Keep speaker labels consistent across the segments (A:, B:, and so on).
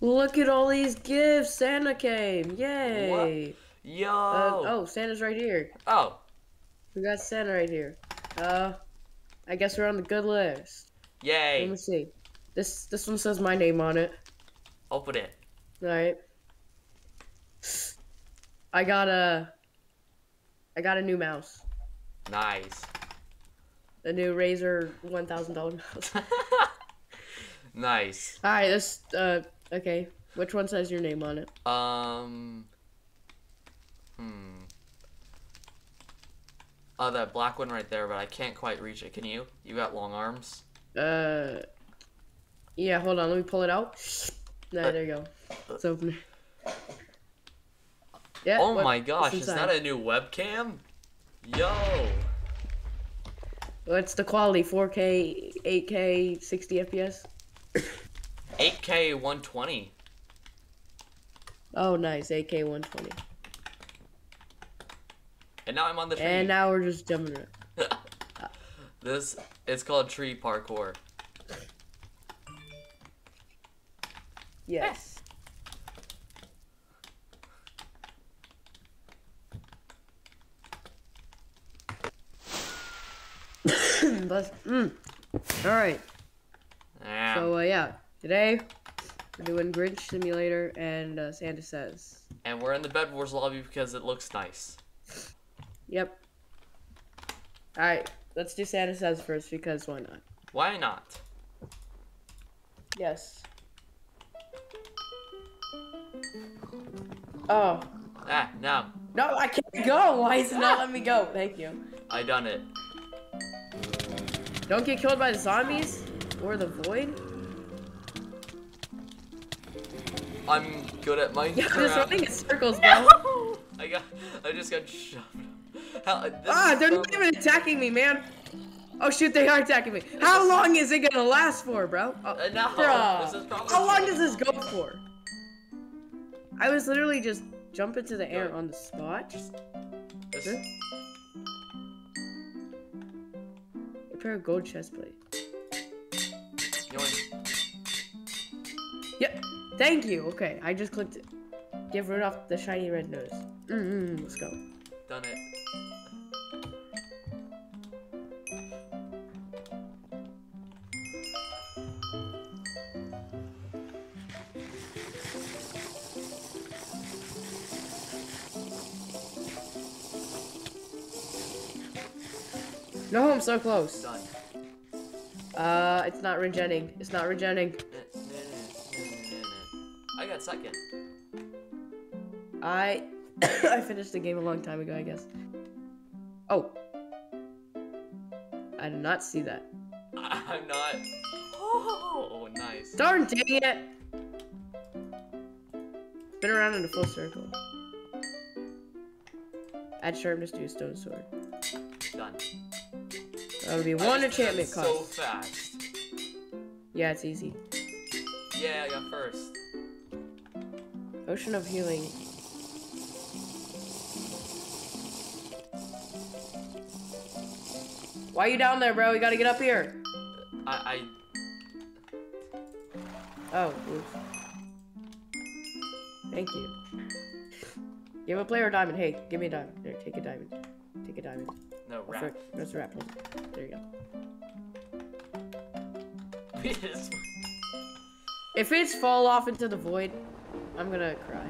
A: Look at all these gifts. Santa came. Yay.
B: Yo.
A: Uh, oh, Santa's right here.
B: oh.
A: We got Santa right here. Uh, I guess we're on the good list.
B: Yay.
A: Let me see. This this one says my name on it.
B: Open it.
A: All right. I got a. I got a new mouse.
B: Nice.
A: A new Razer one thousand dollar mouse.
B: nice.
A: All right. This. Uh. Okay. Which one says your name on it?
B: Um. Hmm. Oh, that black one right there, but I can't quite reach it. Can you? You got long arms.
A: Uh. Yeah. Hold on. Let me pull it out. Nah,
B: Uh,
A: there you go. It's open. Yeah.
B: oh
A: what-
B: my gosh, is that a new webcam? Yo.
A: What's the quality? 4K, 8K, 60 FPS.
B: 8K 120.
A: Oh, nice. 8K 120.
B: And now I'm on the tree.
A: And now we're just jumping around.
B: this it's called tree parkour.
A: Yes. Bless- mm. All right.
B: Yeah.
A: So uh, yeah, today we're doing Grinch Simulator and uh, Santa Says.
B: and we're in the Bed Wars lobby because it looks nice.
A: Yep. All right, let's do Santa Says first because why not?
B: Why not?
A: Yes. Oh
B: Ah, no.
A: no, I can't go. Why is it not letting me go? Thank you.
B: I done it.
A: Don't get killed by the zombies or the void.
B: I'm good at Minecraft.
A: Yeah, I'm just running in circles, bro.
B: I got. I just got shoved. How,
A: ah, they're
B: so-
A: not even attacking me, man. Oh shoot, they are attacking me. How long is it gonna last for, bro? Oh,
B: Uh, no, is
A: How long does this go for? I was literally just jump into the air on the spot.
B: This-?
A: A pair of gold chest plate. Yep. Thank you. Okay, I just clicked it. Give Rudolph the shiny red nose. Mm-hmm. Let's go.
B: Done it.
A: No, I'm so close.
B: Done.
A: Uh, it's not regenning. It's not regenning.
B: I got second.
A: I I finished the game a long time ago, I guess. Oh. I did not see that.
B: I'm not. Oh, nice.
A: Darn dang it! Spin around in a full circle. Add sharpness to your stone sword.
B: Done.
A: That'll be one
B: just did that
A: enchantment
B: So
A: cost.
B: fast.
A: Yeah, it's easy.
B: Yeah, I got first.
A: Potion of healing. Why you down there, bro? You gotta get up here.
B: I, I...
A: Oh, oof. Thank you. Give a player a diamond. Hey, give me a diamond. There, take a diamond. Take a diamond.
B: No
A: Oh,
B: rap.
A: frick. That's a wrap. There you go. If it's fall off into the void, I'm gonna cry.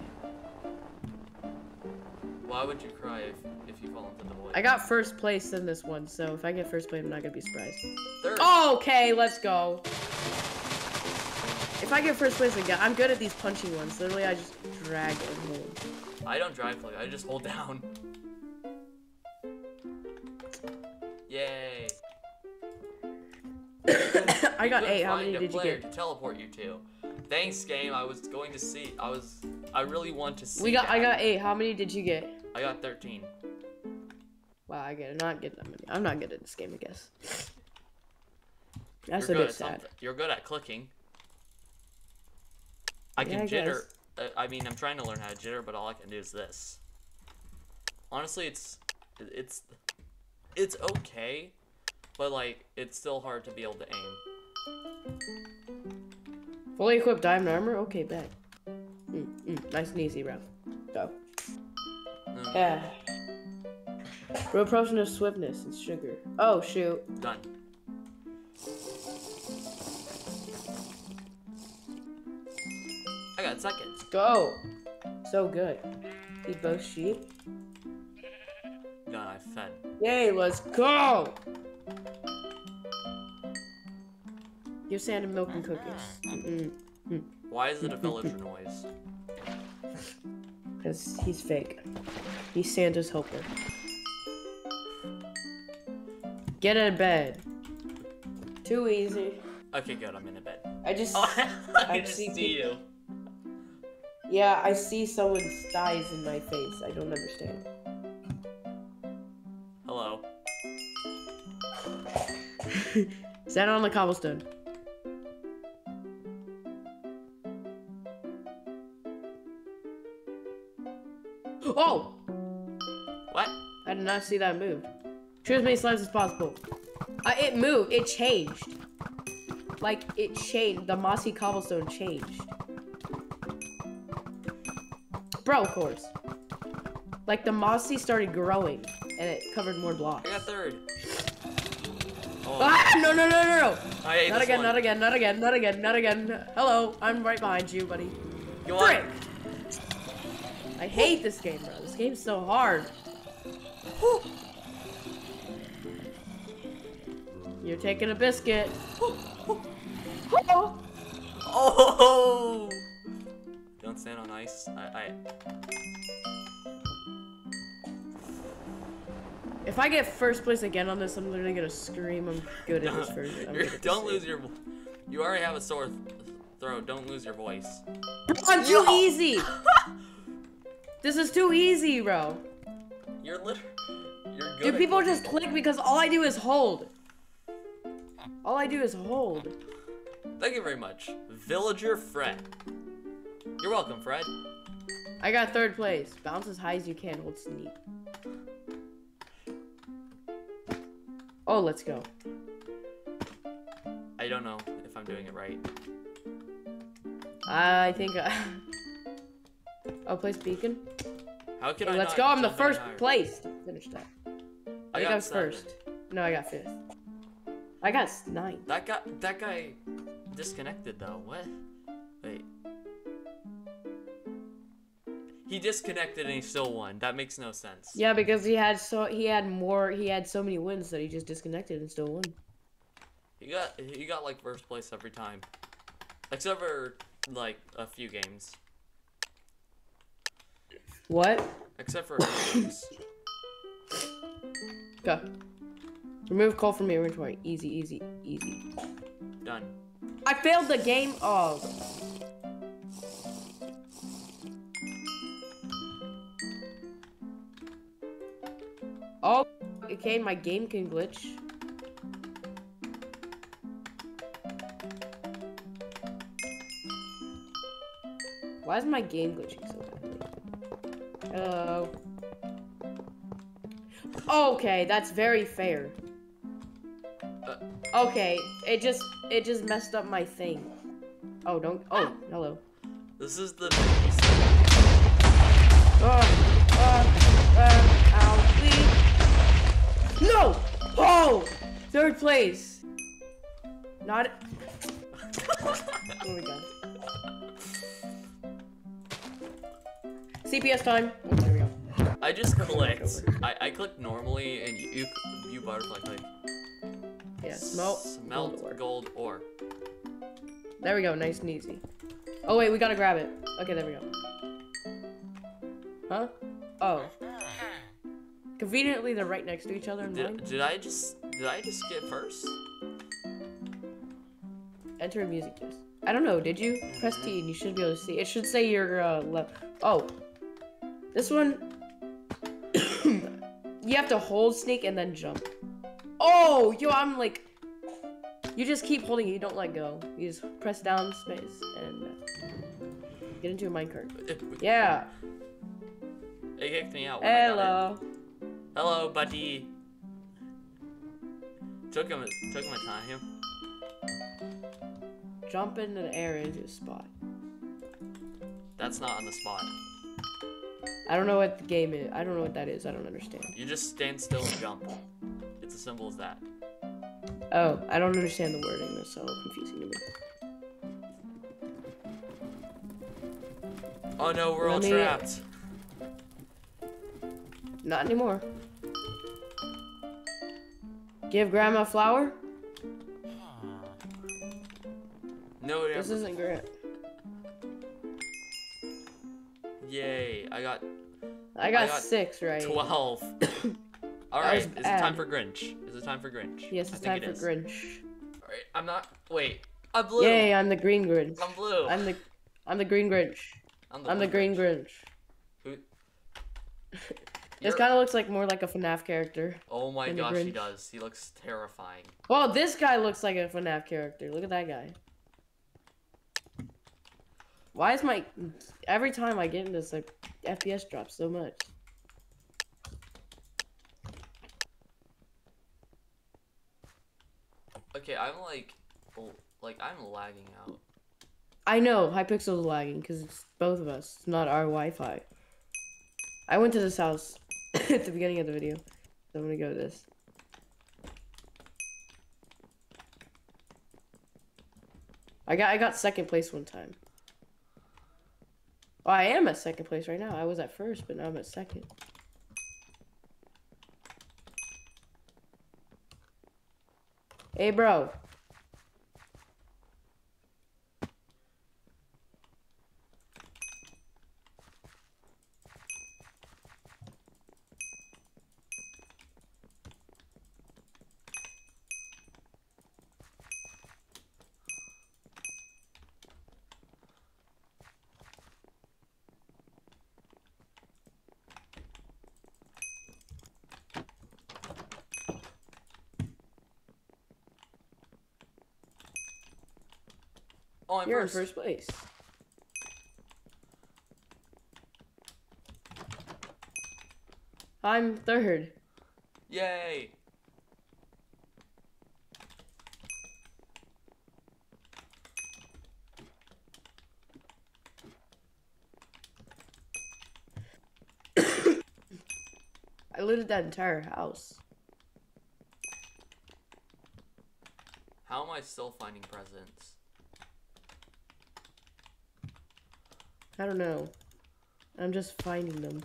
B: Why would you cry if, if you fall into the void?
A: I got first place in this one, so if I get first place, I'm not gonna be surprised.
B: Third.
A: Okay, let's go. If I get first place again, I'm good at these punching ones. Literally, I just drag and hold.
B: I don't drag click. I just hold down. Yay.
A: I got eight. How many did you get?
B: To teleport you to. Thanks, game. I was going to see. I was. I really want to see.
A: We got. I got eight. How many did you get?
B: I got 13.
A: Wow, I get not get that many. I'm not good at this game, I guess. That's
B: You're
A: a
B: good
A: bit
B: at
A: sad.
B: something. You're good at clicking. I
A: Yeah,
B: can
A: I
B: jitter. Uh, I mean, I'm trying to learn how to jitter, but all I can do is this. Honestly, it's it's it's okay, but like it's still hard to be able to aim.
A: Fully equipped diamond armor? Okay, bet. Mm, mm, nice and easy, bro. Go.
B: Mm,
A: Yeah. Real potion of swiftness and sugar. Oh, shoot.
B: Done. I got second.
A: Go. So good. Eat both sheep.
B: Done. I fed.
A: Yay, let's go! Give Santa milk and cookies.
B: Why is it a villager noise?
A: Because he's fake. He's Santa's helper. Get in bed. Too easy.
B: Okay, good. I'm in a bed.
A: I just.
B: Oh, I
A: I
B: just
A: see
B: see you.
A: Yeah, I see someone's thighs in my face. I don't understand.
B: Hello.
A: Stand on the cobblestone. Not see that move. Shoot as many slimes as possible. Uh, it moved. It changed. Like, it changed. The mossy cobblestone changed. Bro, of course. Like, the mossy started growing, and it covered more blocks.
B: I got third. Oh,
A: Ah! No, no, no, no, no!
B: I
A: Not again,
B: one.
A: not again, not again, not again, not again. Hello, I'm right behind you, buddy.
B: You?
A: Frick! I hate this game, bro. This game's so hard. Whew. You're taking a biscuit. Oh.
B: Don't stand on ice. I, I
A: If I get first place again on this, I'm literally gonna scream. I'm good at this version. I'm
B: You're-
A: good at this
B: don't lose your. You already have a sore th- throat. Don't lose your voice.
A: I'm too easy. this is too easy, bro.
B: You're literally. You're good.
A: Dude, people just click because all I do is hold. All I do is hold.
B: Thank you very much, Villager Fred. You're welcome, Fred.
A: I got third place. Bounce as high as you can. Hold sneak. Oh, let's go.
B: I don't know if I'm doing it right.
A: I think. I... oh, place beacon.
B: How can
A: Okay,
B: I?
A: let's go. I'm the first place. Finish that. I, think
B: got
A: I was
B: seven.
A: first. No, I got fifth. I got nine.
B: That guy. That guy disconnected though. What? Wait. He disconnected and he still won. That makes no sense.
A: Yeah, because he had so he had more. He had so many wins that he just disconnected and still won.
B: He got he got like first place every time, except for like a few games.
A: What?
B: Except for a few games.
A: Go. Remove coal from your inventory. Easy, easy, easy.
B: Done.
A: I failed the game. Oh. Oh, okay, my game can glitch. Why is my game glitching so badly? Hello. Okay, that's very fair.
B: Uh,
A: Okay, it just it just messed up my thing. Oh, don't. Oh, hello.
B: this is the.
A: Uh, uh, uh, ow, please. No! Oh! Third place. Not. There we go. CPS time.
B: I just clicked. I, I clicked normally and you you, you butterfly click.
A: Yeah, smelt.
B: Smelt
A: gold ore.
B: gold ore.
A: There we go, nice and easy. Oh wait, we gotta grab it. Okay, there we go. Huh? Oh. Conveniently, they're right next to each other in.
B: Did, did I just did I just get first?
A: Enter a music disc. I don't know. Did you press T and you should be able to see? It should say your uh, left. Oh, this one. You have to hold sneak and then jump. Oh, yo, I'm like. You just keep holding it. You don't let go. You just press down space and get into a minecart. Yeah.
B: it kicked me out. when I got in.
A: Hello.
B: Hello, buddy. Took him took my time.
A: jump in the air into a spot.
B: That's not on the spot.
A: I don't know what the game is. I don't know what that is. I don't understand.
B: You just stand still and jump. It's as simple as that.
A: Oh, I don't understand the wording. That's so confusing to me.
B: Oh no, we're all trapped.
A: Not anymore. Give grandma a flower?
B: No,
A: This isn't great.
B: I got,
A: got six right.
B: twelve. All right, is it time for Grinch? Is it time for Grinch?
A: Yes,
B: I
A: it's
B: think
A: time
B: it
A: for
B: is.
A: Grinch.
B: All right, I'm not. Wait, I'm blue.
A: Yay, I'm the green Grinch.
B: I'm blue.
A: I'm the I'm the green Grinch.
B: I'm the,
A: I'm the green Grinch.
B: Who?
A: This kind of looks like more like a FNAF character.
B: Oh my gosh, he does. He looks terrifying.
A: Well, this guy looks like a FNAF character. Look at that guy. Why is my every time I get in this like FPS drops so much?
B: Okay, I'm like, l- like I'm lagging out.
A: I know Hypixel's lagging because it's both of us. It's not our Wi-Fi. I went to this house at the beginning of the video, so I'm gonna go to this. I got I got second place one time. Well, I am at second place right now. I was at first, but now I'm at second. Hey, bro.
B: Oh, I'm
A: You're
B: first.
A: in first place. I'm third.
B: Yay!
A: I looted that entire house.
B: How am I still finding presents?
A: I don't know. I'm just finding them.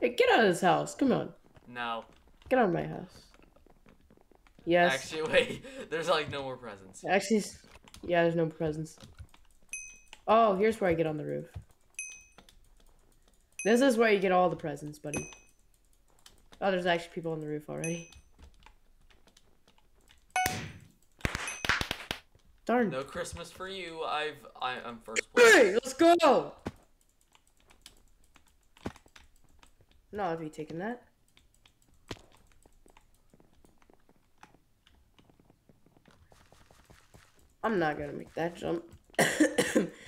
A: Hey, get out of this house. Come on.
B: No.
A: Get out of my house. Yes.
B: Actually, wait. There's like no more presents.
A: Actually, yeah, there's no presents. Oh, here's where I get on the roof. This is where you get all the presents, buddy. Oh, there's actually people on the roof already. Darn.
B: No Christmas for you. I've I, I'm first place.
A: Hey, let's go! No, I'd be taking that. I'm not gonna make that jump.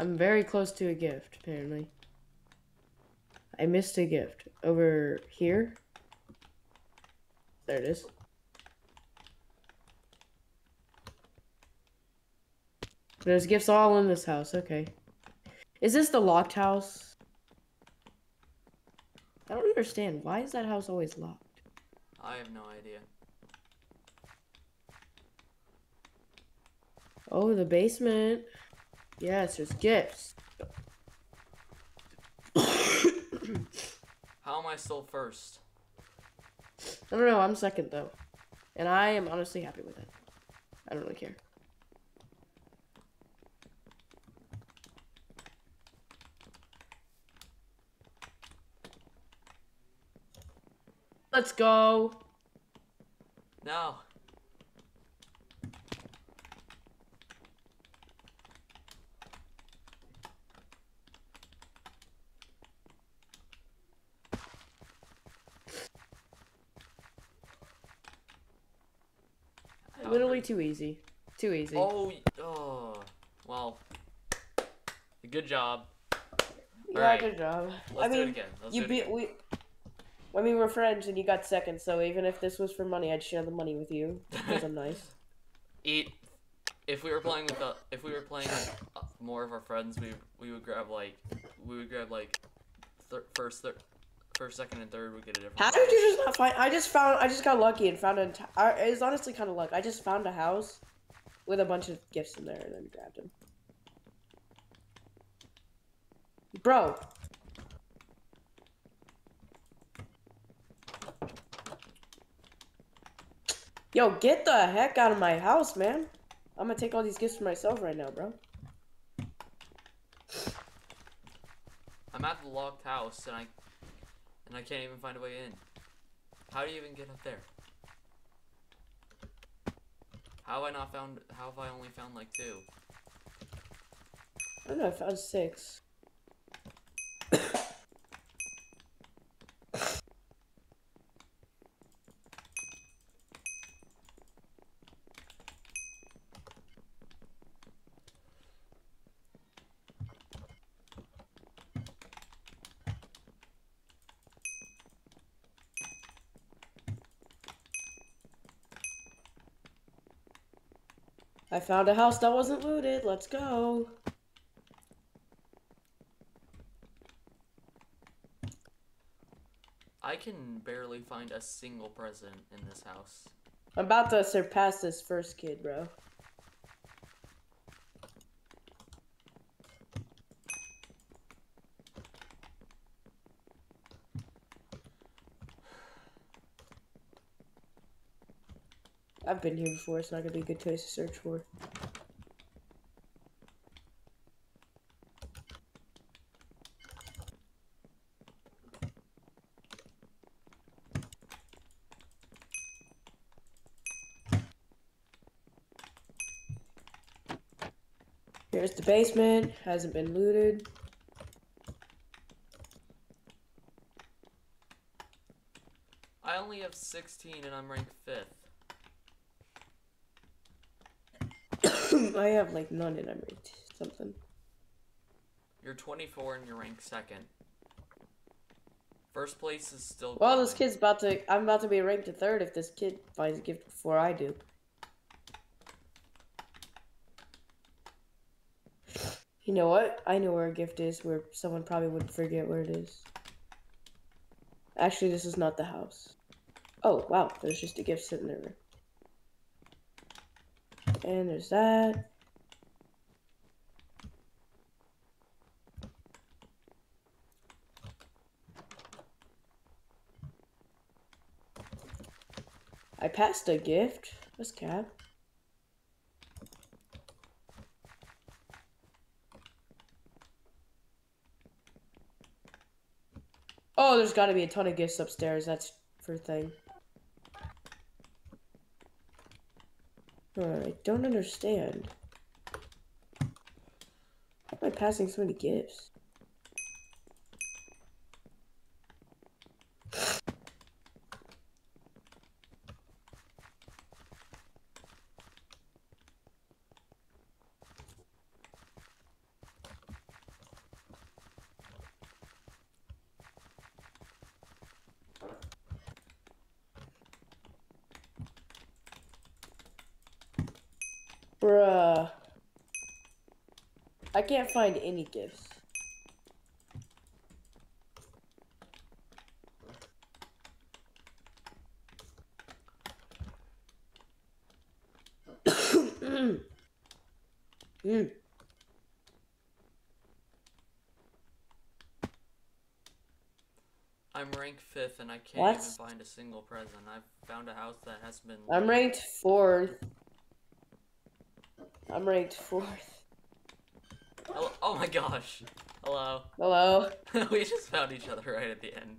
A: I'm very close to a gift, apparently. I missed a gift. Over here? There it is. There's gifts all in this house, okay. Is this the locked house? I don't understand. Why is that house always locked?
B: I have no idea.
A: Oh, the basement. Yes, there's gifts.
B: How am I still first?
A: I don't know, I'm second though. And I am honestly happy with it. I don't really care. Let's go.
B: No.
A: Literally too easy. Too easy.
B: Oh, y- oh. Well. Good job.
A: yeah,
B: alright.
A: good job.
B: Let's
A: I
B: do
A: mean,
B: it again. Let's
A: you
B: do it
A: beat
B: again.
A: we. I mean, we're friends, and you got second. So even if this was for money, I'd share the money with you because I'm nice.
B: Eat. If we were playing with the, if we were playing with uh, more of our friends, we we would grab like, we would grab like, thir- first, thir- first, second, and third. We get a different.
A: How did you just not find? I just found. I just got lucky and found an. enti- It was honestly kind of luck. I just found a house with a bunch of gifts in there and then grabbed them. Bro. Yo, get the heck out of my house, man. I'm gonna take all these gifts for myself right now, bro.
B: I'm at the locked house and I, and I can't even find a way in. How do you even get up there? How have I not found? How have I only found like two?
A: I don't know, I found six. Found a house that wasn't looted. Let's go.
B: I can barely find a single present in this house.
A: I'm about to surpass this first kid, bro. I've been here before. It's not gonna be a good place to search for. Here's the basement. Hasn't been looted.
B: I only have 16 and I'm ranked fifth.
A: I have like none and I'm ranked something.
B: You're 24 and you're ranked second. First place is still.
A: Well, this kid's about to. I'm about to be ranked to third if this kid finds a gift before I do. You know what? I know where a gift is where someone probably would forget where it is. Actually, this is not the house. Oh, wow. There's just a gift sitting there. And there's that. I passed a gift. That's cab. Oh, there's got to be a ton of gifts upstairs. That's for thing. I don't understand. How am I passing so many gifts? Bruh. I can't find any gifts. mm.
B: I'm ranked fifth and I can't
A: What?
B: even find a single present. I've found a house that has been.
A: I'm ranked fourth. I'm ranked fourth.
B: Hello- Oh my gosh. Hello.
A: Hello.
B: we just found each other right at the end.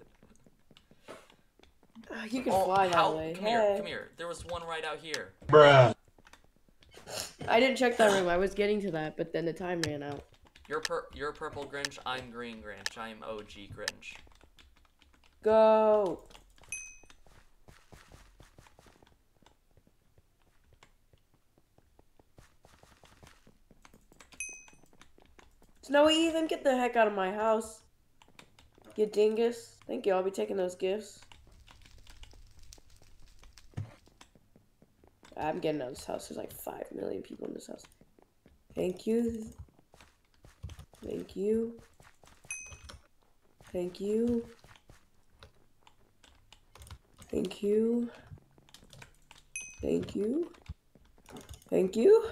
A: Ah, You can
B: Oh,
A: fly that
B: how-
A: way.
B: Come
A: Hey.
B: here, come here. There was one right out here.
C: Bruh.
A: I didn't check that room. I was getting to that, but then the time ran out.
B: You're per you're purple Grinch, I'm green Grinch. I'm OG Grinch.
A: Go. Snowy Ethan, get the heck out of my house. You dingus. Thank you. I'll be taking those gifts. I'm getting out of this house. There's like 5 million people in this house. Thank you. Thank you. Thank you. Thank you. Thank you. Thank you.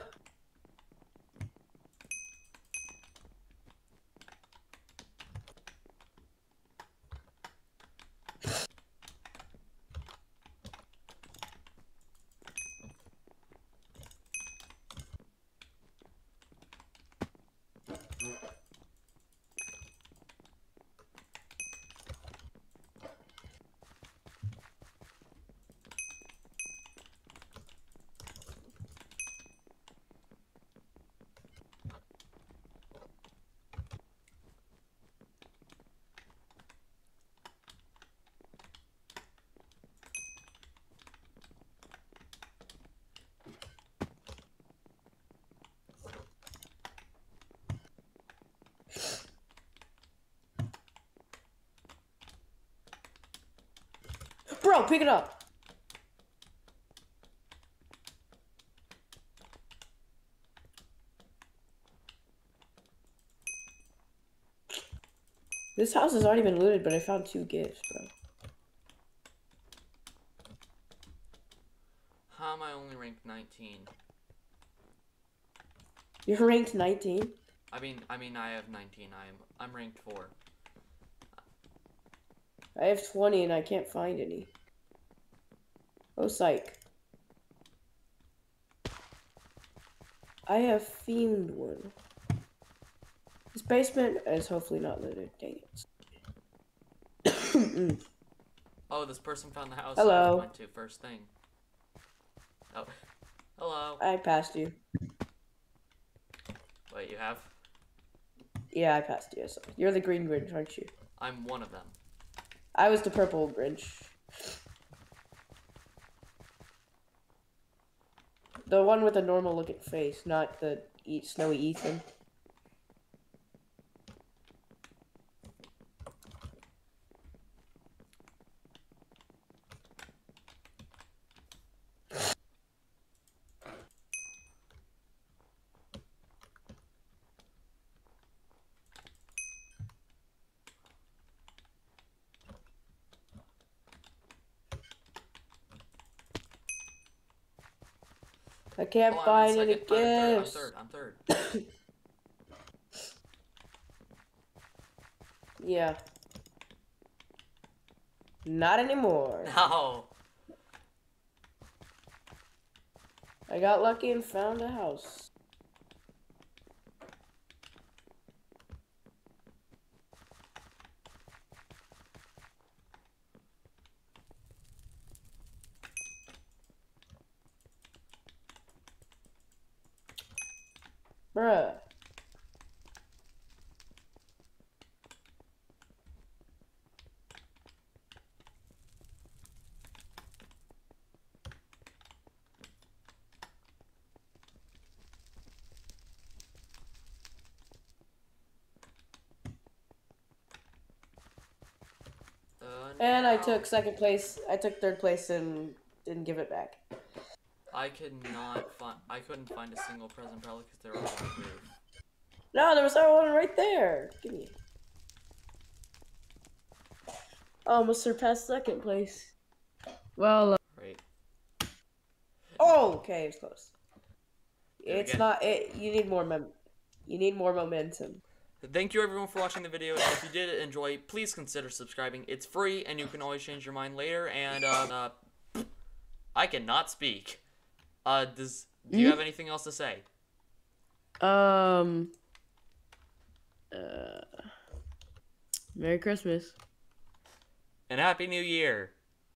A: Bro, pick it up. This house has already been looted, but I found two gifts, bro.
B: How am I only ranked 19?
A: You're ranked 19?
B: I mean, I mean, I have 19. I'm I'm ranked four.
A: I have 20 and I can't find any. Oh, psych. I have themed one. This basement is hopefully not looted. Dang it.
B: Oh, this person found the house
A: Hello.
B: I went to first thing. Oh, hello.
A: I passed you.
B: Wait, you have?
A: Yeah, I passed you. So you're the green Grinch, aren't you?
B: I'm one of them.
A: I was the purple Grinch. The one with a normal looking face, not the snowy Ethan. Can't
B: Oh,
A: find any
B: second. I'm
A: gifts.
B: third. I'm third. I'm third.
A: Yeah. Not anymore.
B: No.
A: I got lucky and found a house. Bruh.
B: Uh,
A: And I took second place. I took third place and didn't give it back.
B: I could not find. I couldn't find a single present, probably because they were all on the roof.
A: No, there was one right there. Give me. Almost surpassed second place. Well, uh,
B: Right.
A: oh, okay, it's close.
B: There
A: It's
B: go.
A: not. It. You need more mem. You need more momentum.
B: Thank you everyone for watching the video. And if you did enjoy, please consider subscribing. It's free, and you can always change your mind later. And uh, uh I cannot speak. Uh, does do you
A: Mhm.
B: have anything else to say?
A: Um. Uh. Merry Christmas.
B: And Happy New Year.